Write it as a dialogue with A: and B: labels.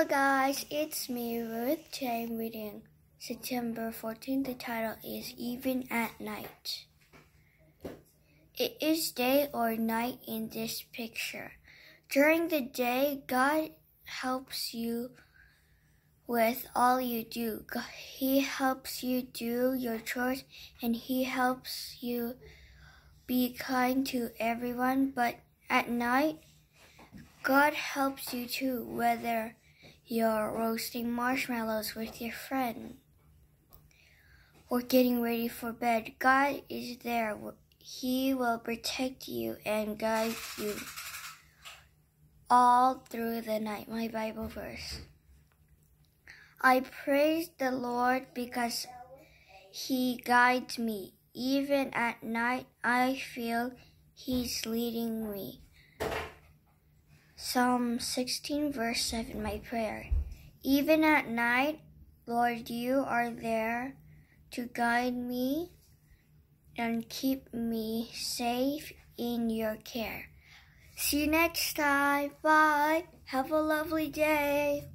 A: Hello guys, it's me Ruth. Today I'm reading September 14th. The title is Even at Night. It is day or night in this picture. During the day, God helps you with all you do. He helps you do your chores and He helps you be kind to everyone. But at night, God helps you too, whether you're roasting marshmallows with your friend or getting ready for bed. God is there. He will protect you and guide you all through the night. My Bible verse. I praise the Lord because He guides me. Even at night, I feel He's leading me. Psalm 16, verse 7, my prayer. Even at night, Lord, you are there to guide me and keep me safe in your care. See you next time. Bye. Have a lovely day.